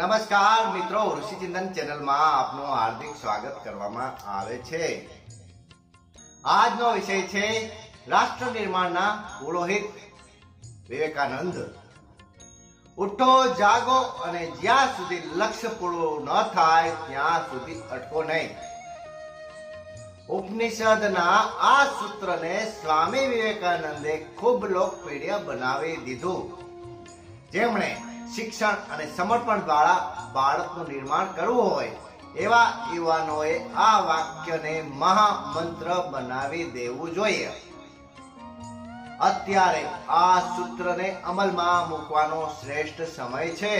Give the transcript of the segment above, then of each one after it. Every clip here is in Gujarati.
નમસ્કાર મિત્રો, ઋષિચિંતન ચેનલમાં આપનું હાર્દિક સ્વાગત કરવામાં આવે છે. આજનો વિષય છે રાષ્ટ્ર નિર્માણના પુરોહિત વિવેકાનંદ, ઉઠો, જાગો અને જ્યાં સુધી લક્ષ્ય પૂરું ન થાય, ત્યાં સુધી અટકો નહીં. ઉપનિષદના આ સૂત્રને સ્વામી વિવેકાનંદે ખૂબ લોકપ્રિય બનાવી દીધું. જેમણે શિક્ષણ અને સમર્પણ દ્વારા બાળકનું નિર્માણ કરવું હોય, એવા યુવાનોએ આ વાક્યને મહામંત્ર બનાવી દેવું જોઈએ. અત્યારે આ સૂત્રને અમલમાં મૂકવાનો શ્રેષ્ઠ સમય છે,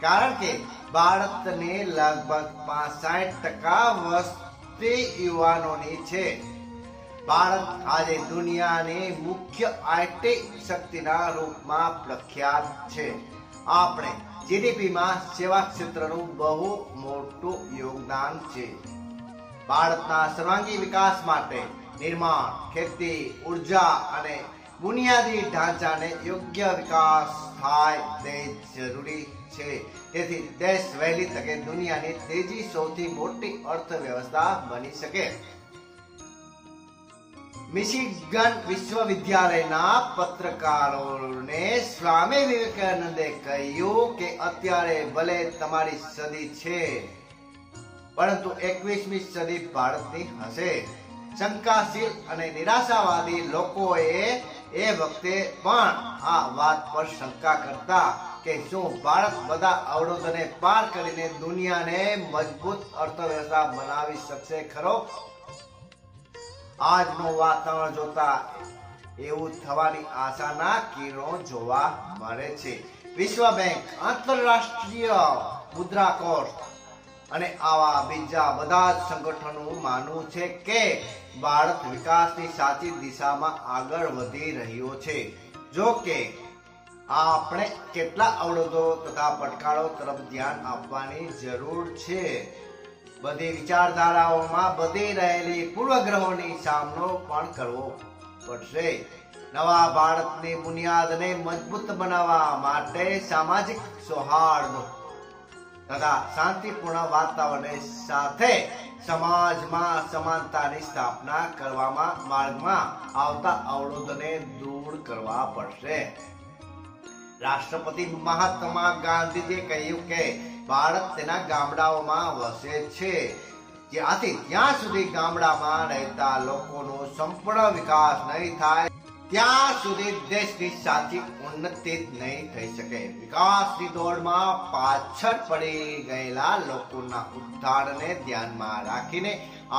કારણ કે ભારતને લગભગ પાસઠ ટકા વસ્તી યુવાનોની છે. ભારત આજે દુનિયાની મુખ્ય આઈટી શક્તિના રૂપમાં પ્રખ્યાત છે. આપણે જીડીપીમાં સેવા ક્ષેત્રનું બહુ મોટું યોગદાન છે. ભારતના સર્વાંગી વિકાસ માટે નિર્માણ, ખેતી, ઊર્જા અને બુનિયાદી ઢાંચાને યોગ્ય વિકાસ થાય તે જરૂરી છે. તેથી દેશ વહેલી તકે દુનિયાની તેજી સૌથી મોટી અર્થવ્યવસ્થા બની શકે. મિશિગન વિશ્વવિદ્યાલયના પત્રકારોને સ્વામી વિવેકાનંદે કહ્યું કે અત્યારે ભલે તમારી સદી છે પરંતુ એકવીસમી સદી ભારતની હશે શંકાશીલ અને નિરાશાવાદી લોકોએ એ વખતે પણ આ વાત પર શંકા કરતા કે શું ભારત બધા અવરોધોને પાર કરીને દુનિયાને મજબૂત અર્થવ્યવસ્થા બનાવી શકશે ખરો આજનું વાતાવરણ જોતા એવું થવાની આશાના કિરણો જોવા મળે છે. વિશ્વ બેંક, આંતરરાષ્ટ્રીય મુદ્રા કોષ અને આવા બીજા બધા જ સંગઠનો માનવું છે કે ભારત વિકાસની સાચી દિશામાં આગળ વધી રહ્યો છે. જો કે, આપણે કેટલા અવરોધો તથા પડકારો તરફ ધ્યાન આપવાની જરૂર છે. બધી વિચારધારાઓમાં બધી રહેલી પૂર્વગ્રહોની સામનો પણ કરવો પડશે. નવા ભારતની બુનિયાદને મજબૂત બનાવવા માટે સામાજિક સૌહાર્દ તથા શાંતિપૂર્ણ વાતાવરણ સાથે સમાજમાં સમાનતાની સ્થાપના કરવામાં, માર્ગમાં આવતા અવરોધને દૂર કરવા પડશે. રાષ્ટ્રપતિ મહાત્મા ગાંધીજીએ કહ્યું કે ભારત તેના ગામડાઓમાં વસે છે. જ્યાંથી જ્યાં સુધી ગામડામાં રહેતા લોકોનો સંપૂર્ણ વિકાસ નહીં થાય, ત્યાં સુધી દેશની સાચી ઉન્નતિ નહીં થઈ શકે. વિકાસની દોડમાં પાછળ પડી ગયેલા લોકોના ઉદ્ધારને ધ્યાનમાં રાખીને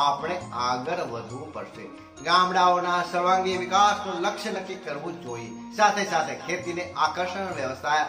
આપણે આગળ વધવું પડશે. ગામડાઓના સર્વાંગી વિકાસનું લક્ષ્ય નક્કી કરવું જોઈએ. સાથે સાથે ખેતીને આકર્ષણ વ્યવસાય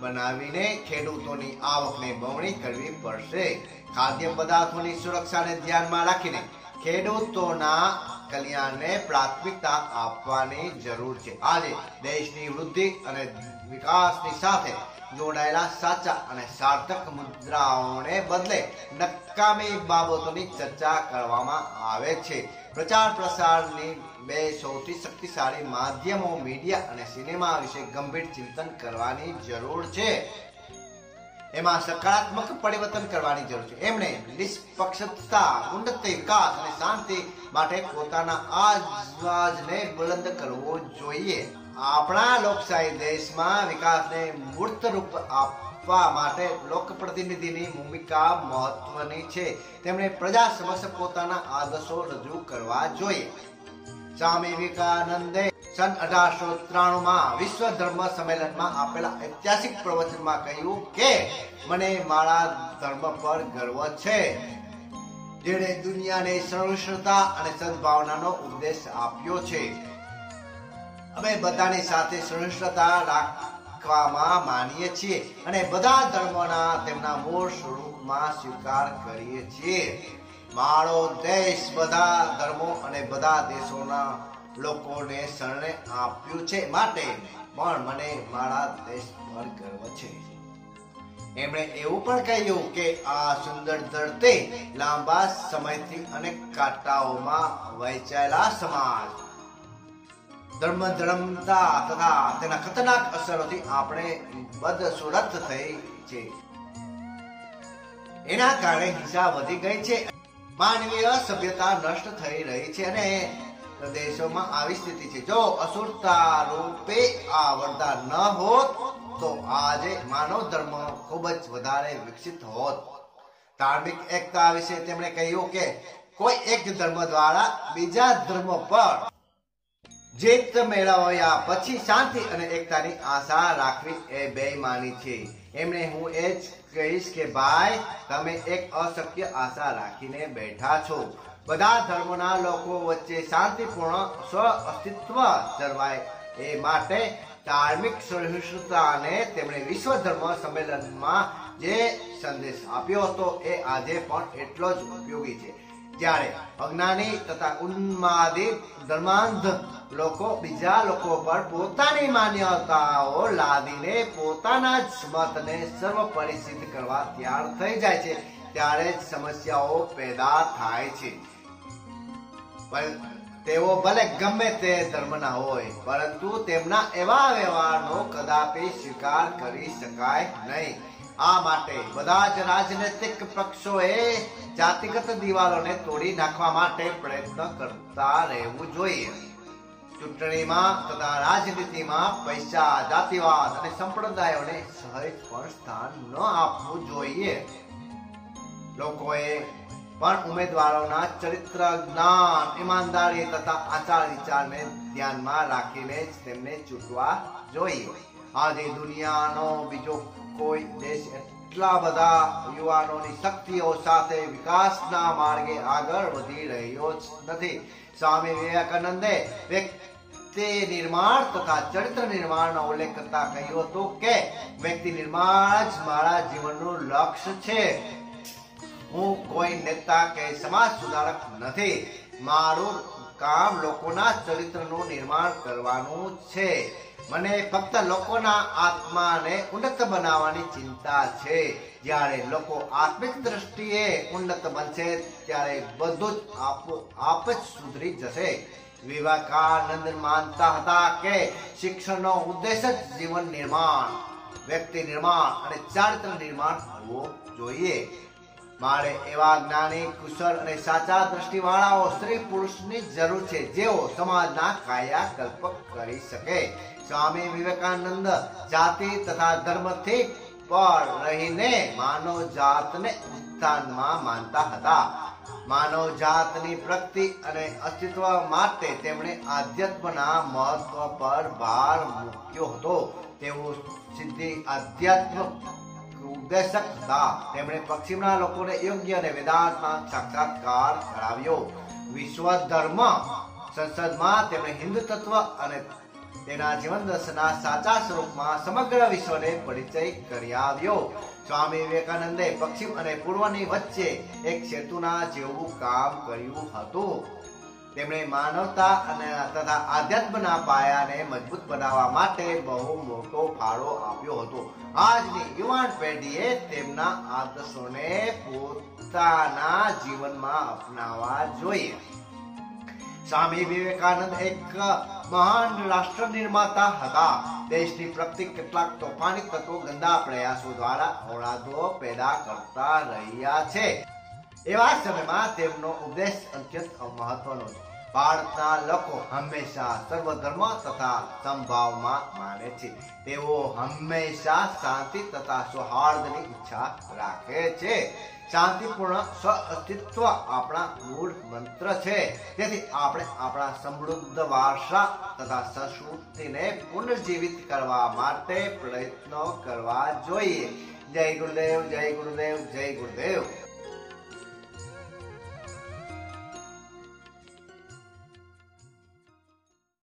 બનાવીને ખેડૂતોની આવકને બમણી કરવી પડશે. ખાદ્ય પદાર્થોની સુરક્ષાને ધ્યાનમાં રાખીને ખેડૂતોના કલ્યાણને પ્રાથમિકતા આપવાની જરૂર છે. આજે દેશની વૃદ્ધિ અને વિકાસની સાથે જોડાયેલા સાચા અને સાર્થક મુદ્રાઓને બદલે નકામી બાબતોની ચર્ચા કરવામાં આવે છે. પ્રચાર પ્રસારની બે સૌથી શક્તિશાળી માધ્યમો મીડિયા અને સિનેમા વિશે ગંભીર ચિંતન કરવાની જરૂર છે. એમાં સકારાત્મક પરિવર્તન કરવાની જરૂર છે. એમણે નિષ્પક્ષતા, ઉન્નત, વિકાસ અને શાંતિ માટે પોતાના આજવાજને બુલંદ કરવો જોઈએ. આપણા લોકશાહી દેશમાં વિકાસને મૂર્ત રૂપ આપવા માટે લોકપ્રતિનિધિની ભૂમિકા મહત્વની છે. તેમણે પ્રજા સમક્ષ પોતાના આદર્શો રજૂ કરવા જોઈએ. સ્વામી વિવેકાનંદે સન અઢારસો ત્રાણું માં વિશ્વ ધર્મ સંમેલનમાં આપેલા ઐતિહાસિક પ્રવચનમાં કહ્યું કે, મને મારા ધર્મ પર ગર્વ છે, જેણે દુનિયાને સર્વશ્રતા અને સદભાવનાનો ઉપદેશ આપ્યો છે. અમે બધાની સાથે સહિષ્ણુતા રાખવામાં માનીએ છીએ અને બધા ધર્મોના તેમના મૂળ સ્વરૂપમાં સ્વીકાર કરીએ છીએ. મારો દેશ બધા ધર્મો અને બધા દેશોના લોકોને શરણે આપ્યું છે માટે પણ મને મારા દેશ પર ગર્વ છે. એમણે એવું પણ કહ્યું કે આ સુંદર ધરતી લાંબા સમયથી અનેક કાંટાઓમાં વહેંચાયેલા સમાજ. ધર્મ ધર્મતા તથા તેના ખતરનાક અસરોથી આપણે બદસુરત થઈ છે. એના કારણે હિંસા વધી ગઈ છે. માનવીય સભ્યતા નષ્ટ થઈ રહી છે અને પ્રદેશોમાં આવી સ્થિતિ છે. જો અસુરતા રૂપે આ વરદાન ન હોત, તો આજે માનવ ધર્મ ખૂબ જ વધારે વિકસિત હોત. ધાર્મિક એકતા વિશે તેમણે કહ્યું કે કોઈ એક ધર્મ દ્વારા બીજા ધર્મ પર જીત મેળવ્યા પછી શાંતિ અને એકતાની આશા રાખવી એ બેઈમાની છે. એમણે હું એ જ કહીશ કે ભાઈ, તમે એક અશક્ય આશા રાખીને બેઠા છો. બધા ધર્મના લોકો વચ્ચે શાંતિપૂર્ણ સ્વ અસ્તિત્વ જળવાય એ માટે ધાર્મિક સહિષ્ણુતાને તેમણે વિશ્વ ધર્મ સંમેલનમાં જે સંદેશ આપ્યો હતો એ આજે પણ એટલો જ ઉપયોગી છે. જ્યારે અજ્ઞાની તથા ઉન્માદિત ધર્માંધ લોકો બીજા લોકો પર પોતાની માન્યતાઓ લાદીને પોતાના જ મતને સર્વ સિદ્ધ કરવા તૈયાર થઈ જાય છે. ત્યારે જ સમસ્યાઓ પેદા થાય છે. તેઓ ભલે ગમે તે ધર્મના હોય, પરંતુ તેમના એવા વ્યવહારનો કદાપી સ્વીકાર કરી શકાય નહીં. આ માટે બધા જ રાજનૈતિક પક્ષોએ જાતિગત દિવાલોને તોડી નાખવા માટે પ્રયત્ન કરતા રહેવું જોઈએ. ચૂંટણીમાં તથા રાજનીતિમાં પૈસા, જાતિવાદ અને સંપ્રદાયોને સહેજ પણ સ્થાન ન આપવું જોઈએ. લોકોએ પણ ઉમેદવારોના ચરિત્ર, જ્ઞાન, ઈમાનદારી તથા આચાર વિચારને ધ્યાનમાં રાખીને જ તેમને ચૂંટવા જોઈએ. આજે દુનિયાનો બીજો કોઈ દેશ એટલા બધા યુવાનોની શક્તિઓ સાથે વિકાસના માર્ગે આગળ વધી રહ્યો નથી. સ્વામી વિવેકાનંદે વ્યક્તિ નિર્માણ તથા ચરિત્ર નિર્માણનો ઉલ્લેખ કરતા કહ્યું હતું કે, વ્યક્તિ નિર્માણ જ મારા જીવનનું લક્ષ્ય છે. હું કોઈ નેતા કે સમાજ સુધારક નથી. મારું કામ લોકોના ચરિત્રનું નિર્માણ કરવાનું છે. મને ફક્ત લોકોના આત્માને ઉન્નત બનાવવાની ચિંતા છે. જ્યારે લોકો આત્મિક દ્રષ્ટિએ ઉન્નત બનશે, ત્યારે બધું જ આપો આપ જ સુધરી જશે. વિવેકાનંદ માનતા હતા કે શિક્ષણનો ઉદ્દેશ જ જીવન નિર્માણ, વ્યક્તિ નિર્માણ અને ચારિત્ર નિર્માણ હોવો જોઈએ. મારે એવા જ્ઞાની, કુશળ અને સાચા દ્રષ્ટિવાળાઓ સ્ત્રી પુરુષની જરૂર છે, જેઓ સમાજના કાયાકલ્પ કરી શકે. સ્વામી વિવેકાનંદ જાતિ તથા ધર્મથી પર રહીને માનવ જાતને ઉત્થાનમાં માનતા હતા. માનવ જાતની પ્રગતિ અને અસ્તિત્વ માટે તેમણે આધ્યાત્મના મહત્વ પર ભાર મૂક્યો હતો. તેઓ સિદ્ધિ આધ્યાત્મ ઉદ્દેશક હતા. તેમણે પશ્ચિમના લોકોને યોગ્ય અને વેદાંતમાં સાક્ષાત્કાર કરાવ્યો. વિશ્વ ધર્મ સંસદમાં તેમણે હિન્દુ તત્વ અને તેના જીવન દર્શનના સાચા સ્વરૂપમાં સમગ્ર વિશ્વને પરિચય કરી આવ્યો. સ્વામી વિવેકાનંદે પશ્ચિમ અને પૂર્વની વચ્ચે એક સેતુના જેવું કામ કર્યું હતું. તેમણે માનવતા અને તથા આધ્યાત્મના પાયાને મજબૂત બનાવવા માટે બહુ મોટો ફાળો આપ્યો હતો. આજની યુવાન પેઢીએ તેમના આદર્શોને પોતાના જીવનમાં અપનાવવા જોઈએ. સ્વામી વિવેકાનંદ એક મહાન રાષ્ટ્ર નિર્માતા હતા. દેશની પ્રગતિ કેટલાક તોફાની તત્વો ગંદા પ્રયાસો દ્વારા ઓળાદો પેદા કરતા રહ્યા છે. એવા સમયમાં તેમનો ઉપદેશ અત્યંત મહત્વનો છે. ભારતના લોકો હંમેશા સર્વધર્મ તથા સમભાવમાં માને છે. તેઓ હંમેશા શાંતિ તથા સૌહાર્દની ઈચ્છા રાખે છે. શાંતિપૂર્ણ સ્વ અસ્તિત્વ આપણા મૂળ મંત્ર છે. તેથી આપણે આપણા સમૃદ્ધ વારસા તથા સંસ્કૃતિને પુનર્જીવિત કરવા માટે પ્રયત્નો કરવા જોઈએ. જય ગુરુદેવ જય ગુરુદેવ જય ગુરુદેવ.